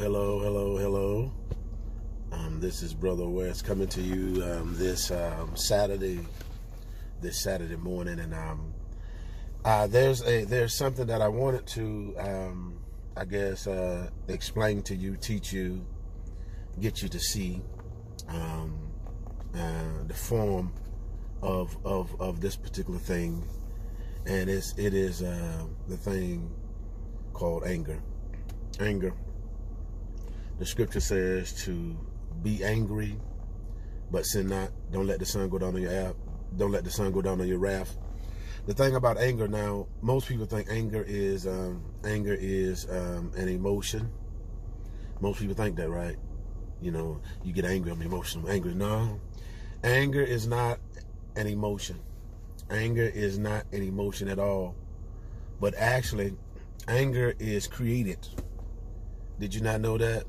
hello, hello, hello. Um, this is Brother West coming to you um, this um, Saturday, this Saturday morning, and um, uh, there's a there's something that I wanted to, um, I guess, uh, explain to you, teach you, get you to see um, uh, the form of of of this particular thing, and it's it is uh, the thing called anger. Anger. The scripture says to be angry, but sin not. Don't let the sun go down on your wrath. Don't let the sun go down on your wrath. The thing about anger now, most people think anger is um, anger is um, an emotion. Most people think that, right? You know, you get angry. I'm emotional. Angry. No, anger is not an emotion. Anger is not an emotion at all. But actually, anger is created. Did you not know that?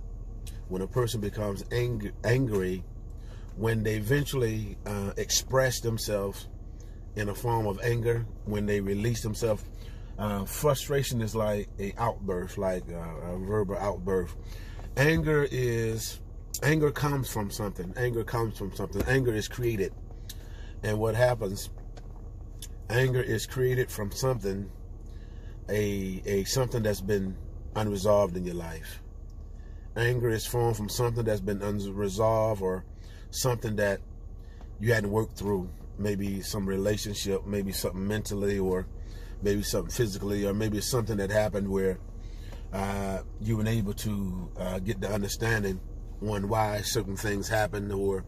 When a person becomes ang- angry, when they eventually uh, express themselves in a form of anger, when they release themselves, uh, frustration is like a outburst, like uh, a verbal outburst. Anger is anger comes from something. Anger comes from something. Anger is created, and what happens? Anger is created from something, a a something that's been unresolved in your life. Anger is formed from something that's been unresolved or something that you hadn't worked through. Maybe some relationship, maybe something mentally, or maybe something physically, or maybe something that happened where uh, you were able to uh, get the understanding on why certain things happen, or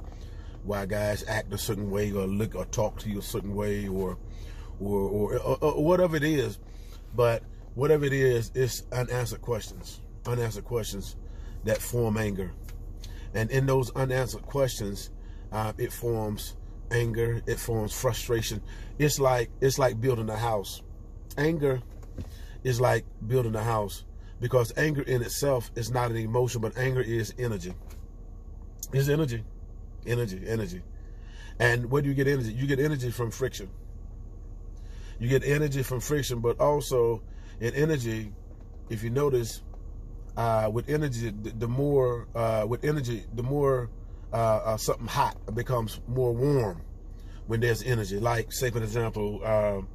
why guys act a certain way, or look or talk to you a certain way, or or, or, or, or whatever it is. But whatever it is, it's unanswered questions. Unanswered questions that form anger. And in those unanswered questions, uh, it forms anger, it forms frustration. It's like it's like building a house. Anger is like building a house because anger in itself is not an emotion, but anger is energy. It's energy, energy, energy. And where do you get energy? You get energy from friction. You get energy from friction, but also in energy, if you notice, uh, with energy, the, more uh, with energy, the more uh, uh something hot becomes more warm when there's energy. Like, say for example, um,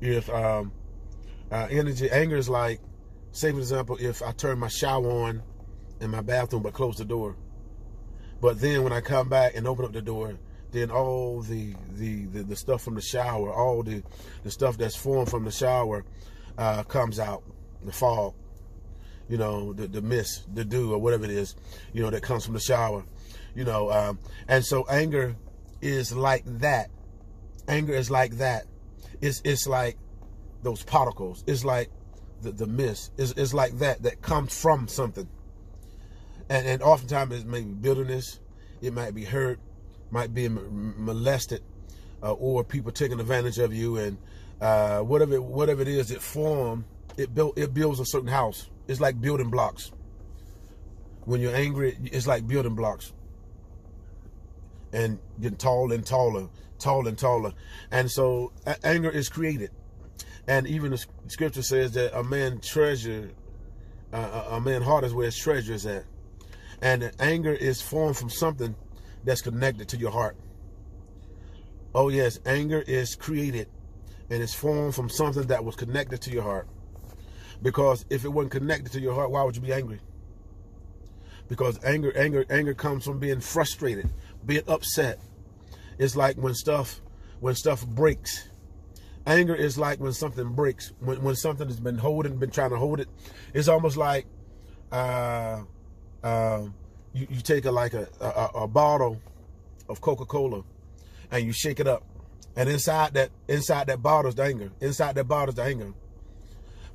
if um, uh, energy, anger is like, say for example, if I turn my shower on in my bathroom but close the door, but then when I come back and open up the door, then all the the the, the stuff from the shower, all the the stuff that's formed from the shower, uh, comes out, the fog you know, the, the mist, the dew, or whatever it is, you know, that comes from the shower, you know. Um, and so anger is like that. Anger is like that. It's, it's like those particles. It's like the, the mist. It's, it's like that, that comes from something. And, and oftentimes it may be bitterness. It might be hurt, might be molested, uh, or people taking advantage of you. And uh, whatever, whatever it is, it form, it, built, it builds a certain house it's like building blocks. When you're angry, it's like building blocks. And getting taller and taller, taller and taller. And so anger is created. And even the scripture says that a man treasure, uh, a man heart is where his treasure is at. And anger is formed from something that's connected to your heart. Oh yes, anger is created and it's formed from something that was connected to your heart. Because if it wasn't connected to your heart, why would you be angry? Because anger, anger, anger comes from being frustrated, being upset. It's like when stuff, when stuff breaks. Anger is like when something breaks, when, when something has been holding, been trying to hold it. It's almost like uh, uh, you, you take a like a, a, a bottle of Coca-Cola and you shake it up. And inside that inside that bottle is the anger. Inside that bottle is the anger.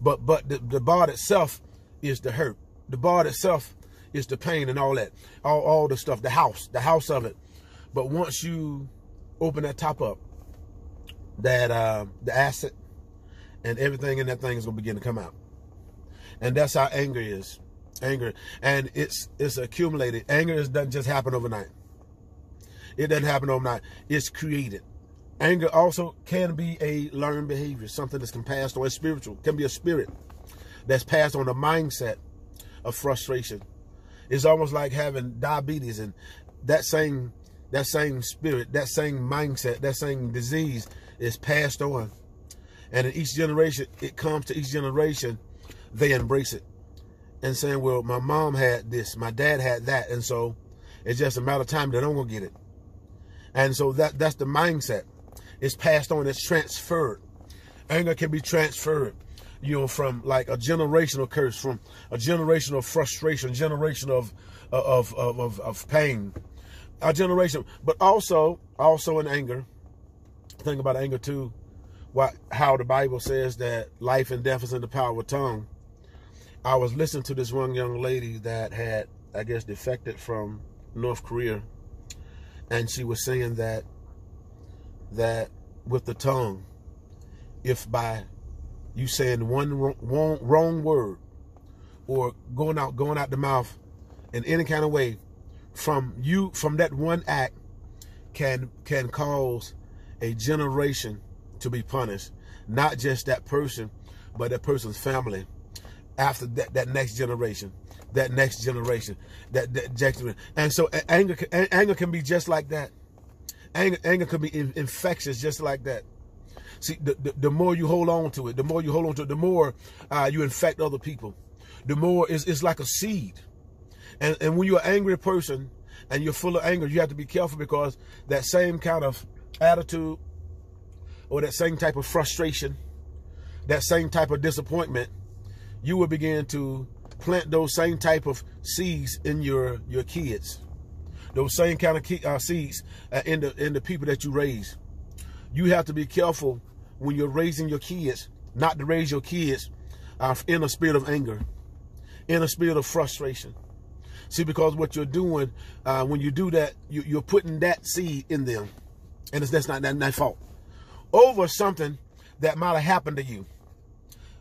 But but the, the bar itself is the hurt. The bar itself is the pain and all that. All, all the stuff, the house, the house of it. But once you open that top up, that uh, the acid and everything in that thing is gonna begin to come out. And that's how anger is. Anger. And it's it's accumulated. Anger doesn't just happen overnight. It doesn't happen overnight. It's created. Anger also can be a learned behavior, something that's passed on. It's spiritual. Can be a spirit that's passed on a mindset of frustration. It's almost like having diabetes and that same that same spirit, that same mindset, that same disease is passed on. And in each generation, it comes to each generation, they embrace it. And saying, well, my mom had this, my dad had that. And so it's just a matter of time that I'm to get it. And so that that's the mindset. It's passed on, it's transferred. Anger can be transferred, you know, from like a generational curse, from a generational frustration, generation of of of of, of pain, a generation, but also also in anger. Think about anger too. What how the Bible says that life and death is in the power of tongue. I was listening to this one young lady that had, I guess, defected from North Korea, and she was saying that that with the tongue, if by you saying one wrong, wrong word or going out going out the mouth in any kind of way from you from that one act can can cause a generation to be punished not just that person but that person's family after that, that next generation that next generation that, that generation. and so anger anger can be just like that anger, anger can be infectious just like that. See the, the, the, more you hold on to it the more you hold on to it the more uh, you infect other people. The more it's, it's like a seed. And, and when you're an angry person and you're full of anger, you have to be careful because that same kind of attitude or that same type of frustration, that same type of disappointment, you will begin to plant those same type of seeds in your your kids. Those same kind of key, uh, seeds uh, in the in the people that you raise. You have to be careful when you're raising your kids, not to raise your kids uh, in a spirit of anger, in a spirit of frustration. See, because what you're doing, uh, when you do that, you, are putting that seed in them. And it's, that's not that, that fault. Over something that might have happened to you.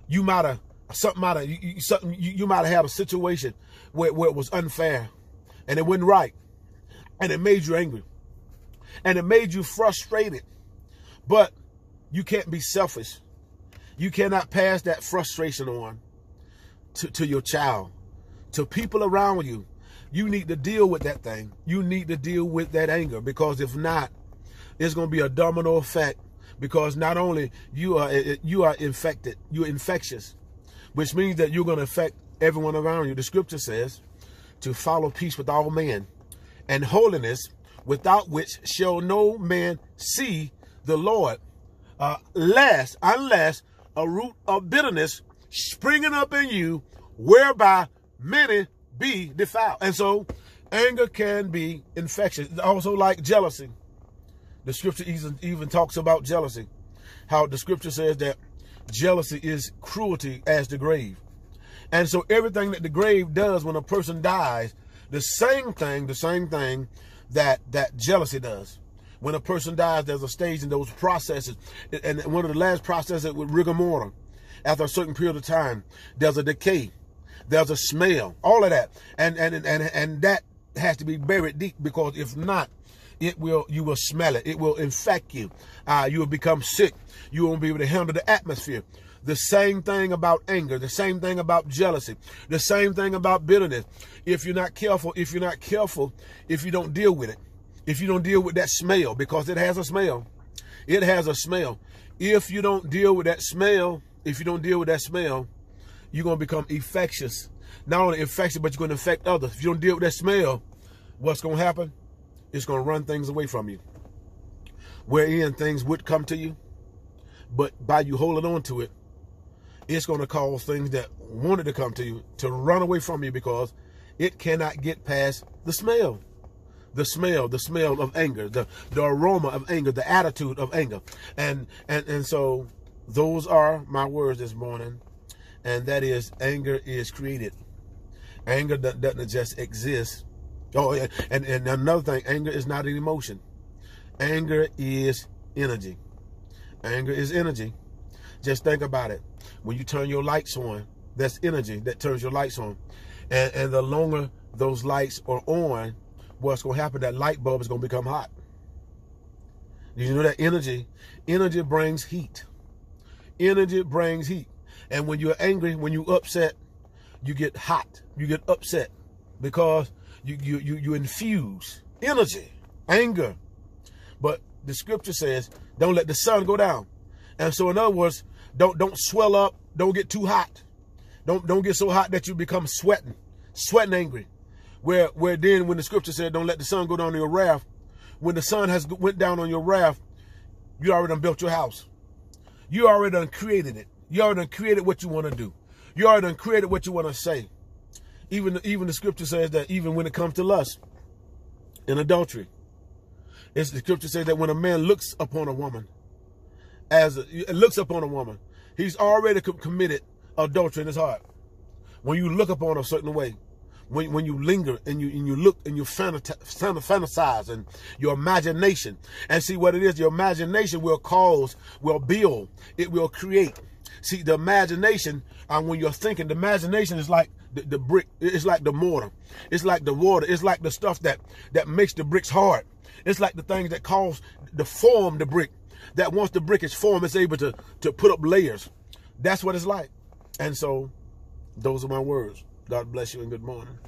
You might have, something might have, you, you, something, you, you might have had a situation where, where it was unfair and it wasn't right. And it made you angry. And it made you frustrated. But you can't be selfish. You cannot pass that frustration on to, to your child, to people around you you need to deal with that thing. You need to deal with that anger because if not, it's going to be a domino effect because not only you are eh, eh, you are infected, you're infectious, which means that you're going to affect everyone around you. The scripture says to follow peace with all men and holiness without which shall no man see the Lord, uh, unless a root of bitterness springing up in you, whereby many be defiled. And so anger can be infectious. Also like jealousy. The scripture even, even talks about jealousy. How the scripture says that jealousy is cruelty as the grave. And so everything that the grave does when a person dies, the same thing, the same thing that that jealousy does. When a person dies, there's a stage in those processes. And one of the last processes with rigor mortem, after a certain period of time, there's a decay. There's a smell, all of that. And, and, and, and that has to be buried deep because if not, it will, you will smell it. It will infect you. Uh, you will become sick. You won't be able to handle the atmosphere. The same thing about anger, the same thing about jealousy, the same thing about bitterness. If you're not careful, if you're not careful, if you don't deal with it, if you don't deal with that smell, because it has a smell, it has a smell. If you don't deal with that smell, if you don't deal with that smell, you're going to become infectious. Not only infectious, but you're going to infect others. If you don't deal with that smell, what's going to happen? It's going to run things away from you. Wherein things would come to you, but by you holding on to it, it's going to cause things that wanted to come to you to run away from you because it cannot get past the smell. The smell, the smell of anger, the, the aroma of anger, the attitude of anger. And and and so those are my words this morning and that is anger is created. Anger doesn't just exist. Oh, and, and another thing, anger is not an emotion. Anger is energy. Anger is energy. Just think about it. When you turn your lights on, that's energy that turns your lights on. And, and the longer those lights are on, what's going to happen, that light bulb is going to become hot. You know that energy, energy brings heat. Energy brings heat. And when you're angry, when you're upset, you get hot, you get upset. because you you you, you infuse energy, anger. But the scripture says, don't let the sun go down. And so in other words, don't don't swell up, don't get too hot. Don't don't get so hot that you become sweating, sweating angry. Where where then when the scripture said, don't let the sun go down on your wrath, when the sun has went down on your wrath, you already done built your house. You already done created it. You already done created what you want to do. You already done created what you want to say. Even even the scripture says that even when it comes to lust and adultery, it's the scripture says that when a man looks upon a woman, as a, looks upon a woman, he's already committed adultery in his heart. When you look upon a certain way, when, when you linger and you and you look and you fantasize and your imagination. And see what it is your imagination will cause will build it will create. See the imagination and when you're thinking the imagination is like the, the brick it's like the mortar. It's like the water. It's like the stuff that that makes the bricks hard. It's like the things that cause the form the brick that once the brick is formed it's able to to put up layers. That's what it's like. And so those are my words. God bless you and good morning.